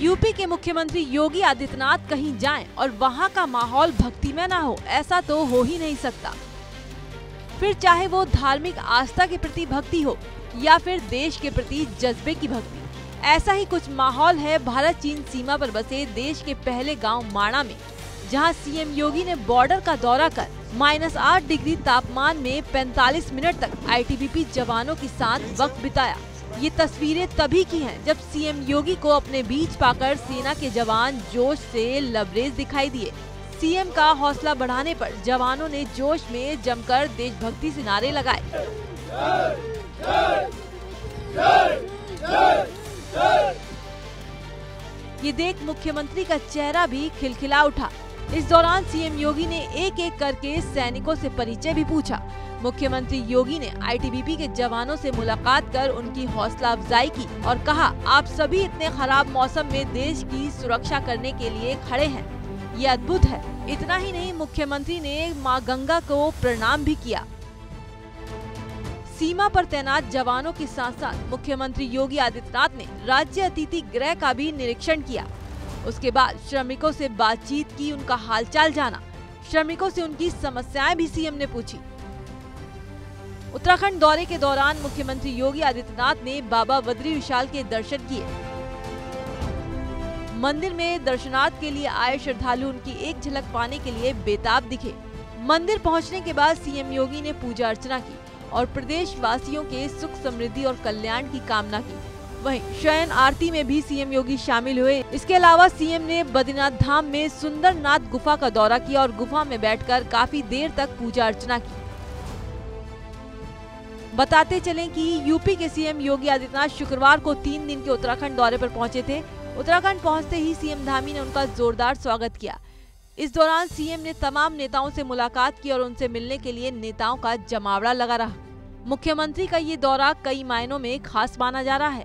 UP के मुख्यमंत्री योगी आदित्यनाथ कहीं जाएँ और वहाँ का माहौल भक्ति में ना हो, ऐसा तो हो ही नहीं सकता। फिर चाहे वो धार्मिक आस्था के प्रति भक्ति हो या फिर देश के प्रति जज्बे की भक्ति। ऐसा ही कुछ माहौल है भारत चीन सीमा पर बसे देश के पहले गाँव माणा में। जहाँ सीएम योगी ने बॉर्डर का दौरा कर माइनस आठ डिग्री तापमान में 45 मिनट तक आईटीबीपी जवानों के साथ वक्त बिताया। ये तस्वीरें तभी की हैं जब सीएम योगी को अपने बीच पाकर सेना के जवान जोश से लबरेज दिखाई दिए। सीएम का हौसला बढ़ाने पर जवानों ने जोश में जमकर देशभक्ति से नारे लगाए। ये देख मुख्यमंत्री का चेहरा भी खिलखिला उठा। इस दौरान सीएम योगी ने एक एक करके सैनिकों से परिचय भी पूछा। मुख्यमंत्री योगी ने आईटीबीपी के जवानों से मुलाकात कर उनकी हौसला अफजाई की और कहा, आप सभी इतने खराब मौसम में देश की सुरक्षा करने के लिए खड़े हैं। ये अद्भुत है। इतना ही नहीं, मुख्यमंत्री ने माँ गंगा को प्रणाम भी किया। सीमा पर तैनात जवानों के साथ साथ मुख्यमंत्री योगी आदित्यनाथ ने राज्य अतिथि गृह का भी निरीक्षण किया। उसके बाद श्रमिकों से बातचीत की, उनका हालचाल जाना। श्रमिकों से उनकी समस्याएँ भी सीएम ने पूछी। उत्तराखंड दौरे के दौरान मुख्यमंत्री योगी आदित्यनाथ ने बाबा बद्री विशाल के दर्शन किए। मंदिर में दर्शनार्थ के लिए आए श्रद्धालु उनकी एक झलक पाने के लिए बेताब दिखे। मंदिर पहुँचने के बाद सीएम योगी ने पूजा अर्चना की और प्रदेश वासियों के सुख समृद्धि और कल्याण की कामना की। वहीं शयन आरती में भी सीएम योगी शामिल हुए। इसके अलावा सीएम ने बद्रीनाथ धाम में सुंदर नाथ गुफा का दौरा किया और गुफा में बैठकर काफ़ी देर तक पूजा अर्चना की। बताते चलें कि यूपी के सीएम योगी आदित्यनाथ शुक्रवार को तीन दिन के उत्तराखंड दौरे पर पहुँचे थे। उत्तराखंड पहुँचते ही सीएम धामी ने उनका जोरदार स्वागत किया। इस दौरान सीएम ने तमाम नेताओं से मुलाकात की और उनसे मिलने के लिए नेताओं का जमावड़ा लगा रहा। मुख्यमंत्री का ये दौरा कई मायनों में खास माना जा रहा है।